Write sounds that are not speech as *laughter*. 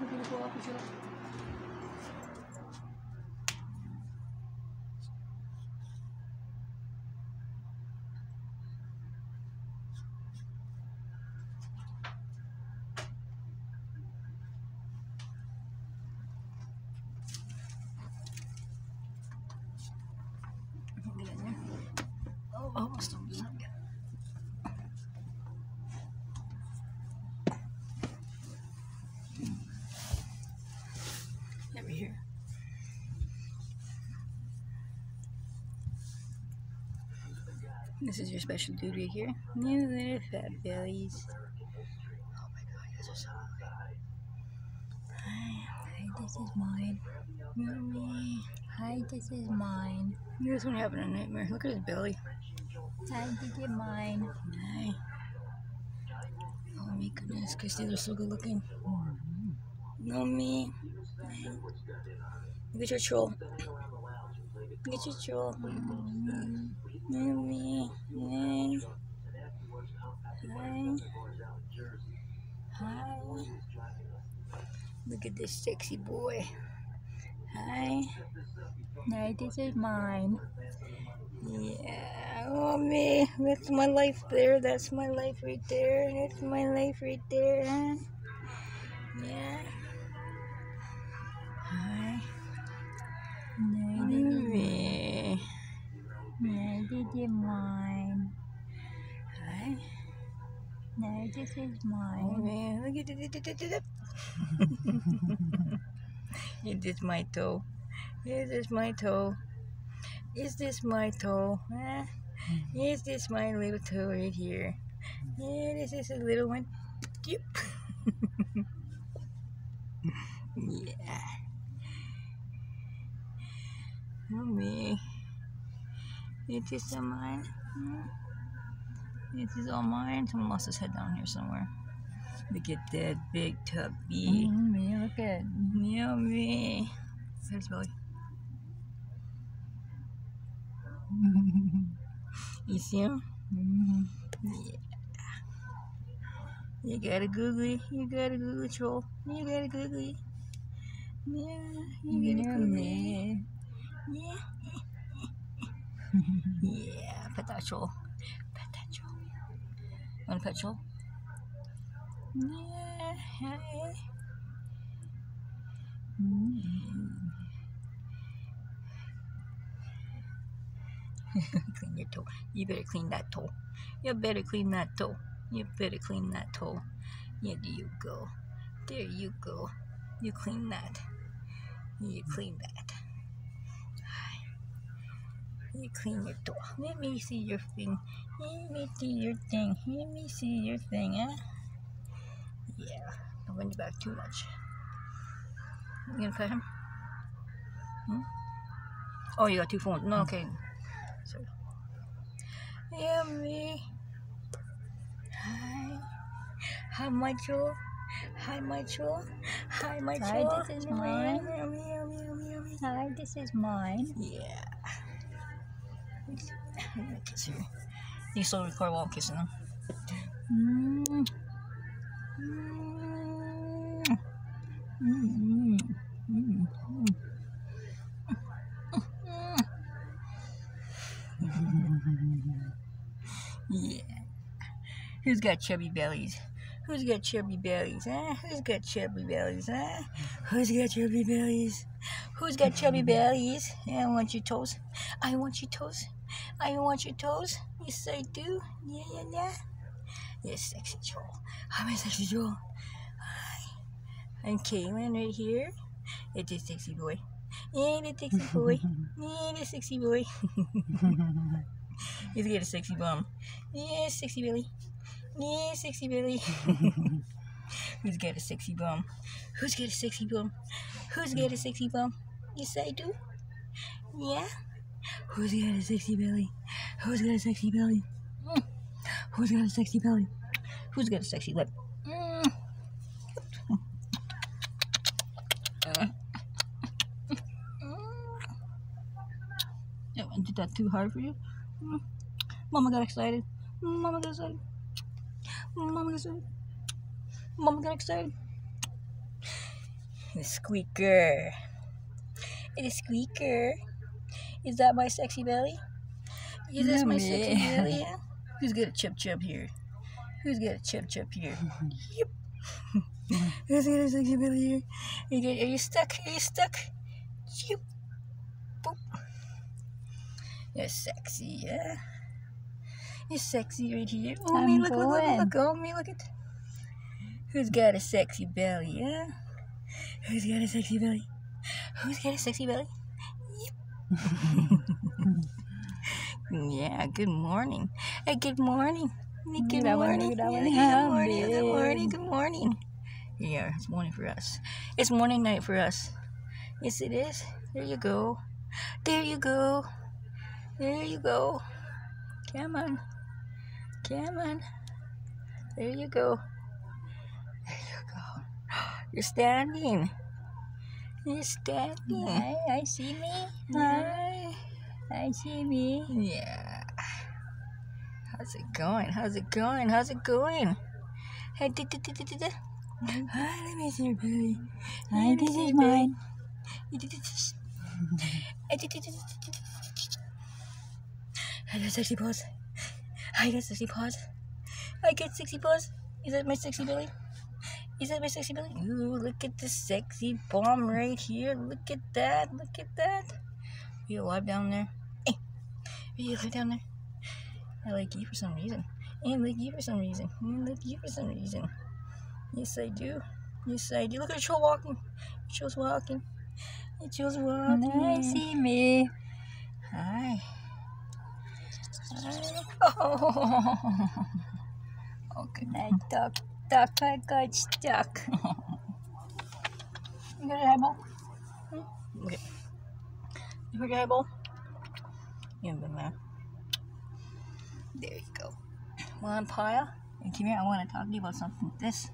不跟你说，回去了。This is your special right here. New little fat bellies. Oh my god, are so ugly. Hi, this is mine. Mommy. Hi, this is mine. You guys want to have a nightmare. Look at his belly. Hi, this is mine. Hi. Oh my goodness, Christy, they're so good looking. No me. Look at your troll. Your troll. No me. Hi. Hi. Look at this sexy boy. Hi. Hi, this is mine. Yeah, oh me, that's my life there. That's my life right there. That's my life right there. Yeah. Is mine. Hi. No, this is Oh man, look at it. *laughs* Is this my toe? Is this my toe? Is this my toe? Huh? Is this my little toe right here? Yeah, this is a little one. Yep. *laughs* yeah. Oh me. It is all mine. It is all mine. Someone lost his head down here somewhere. Look at that big tubby. Mm, me, look at Yummy. There's belly. You see him? Mm, Yeah. You got a googly. You got a googly troll. You got a googly. Yeah, you got a googly. Yeah. Yeah, potential. Potential. Want to pet troll? Yeah. Hi. *laughs* clean your toe. You better clean that toe. You better clean that toe. You better clean that toe. Yeah, there you go. There you go. You clean that. You clean that. You clean your toe. Let me see your thing. Let me see your thing. Let me see your thing, huh? Yeah. Don't bend your back too much. You gonna pet him? Hmm? Oh, you got two phones. No, okay. Sorry. Yummy. Hi. Hi, my. Hi, my. Hi, my trouble. This is mine. Hi, this is mine. Yummy, yummy, yummy, yummy. Hi, this is mine. Yeah. I'm gonna kiss her. You still record while I'm kissing him. Mm. Mm. Mm. Mm. Yeah. Who's got chubby bellies? Who's got chubby bellies, huh? Who's got chubby bellies, huh? Who's got chubby bellies? Who's got chubby bellies? Yeah, I want your toes. I want your toes. I want your toes. Yes, I do. Yeah, yeah, yeah. Yes, sexy troll. I'm a sexy troll. Hi. I'm Kaylin right here. It's a sexy boy. Yeah, the sexy boy. *laughs* Yeah, the sexy boy. *laughs* He's got a sexy bum. Yeah, sexy Billy. Yeah, sexy Billy. *laughs* Who's got a sexy bum? Who's got a sexy bum? Who's got a sexy bum? Yes, I do. Yeah. Who's got a sexy belly? Who's got a sexy belly? Mm. Who's got a sexy belly? Who's got a sexy lip? Mm. Yeah, I did that too hard for you? Mm. Mama got excited. Mama got excited. Mama got excited. Mama got excited. The squeaker. It is squeaker. Is that my sexy belly? Is this my sexy belly? Yeah? *laughs* Who's got a chip chip here? Who's got a chip chip here? *laughs* yep. Who's got a sexy belly here? Are you, are you stuck? Are you stuck? Chip. Boop. You're sexy, yeah? You're sexy right here. Oh, I'm me, look, look, look, going. look, oh, me, look at. Who's got a sexy belly, yeah? Who's got a sexy belly? Who's got a sexy belly? *laughs* Yeah, good morning. Hey, good morning. Good morning. Yeah, Ah, Good morning. Good morning. Good morning. Yeah, it's morning for us. It's morning night for us. Yes, it is. There you go. There you go. There you go. Come on. Come on. There you go. There you go. *gasps* You're standing. You're standing. Hi, I see me. Hi. I see me. Yeah. How's it going? How's it going? How's it going? Hey, da, da, da, da, da. Hi, let me see your belly. Hi, this is mine. You did this. I did this. I got sexy paws. I got sexy paws. I got sexy paws. Is that my sexy belly? Is that my sexy belly? Ooh, look at the sexy bomb right here. Look at that. Look at that. Are you alive down there? Eh. Hey, are you alive down there? I like you for some reason. I like you for some reason. I like you for some reason. Yes, I do. Yes, I do. Look at Joe walking. Joe's walking. Joe's walking. I see me. Hi. Hi. *laughs* Oh. Okay. I duck, duck, I got stuck. You got an eyeball? Okay. You heard your eyeball? You haven't been there. There you go. Well, Paya. And come here, I want to talk to you about something. This.